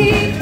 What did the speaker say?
keep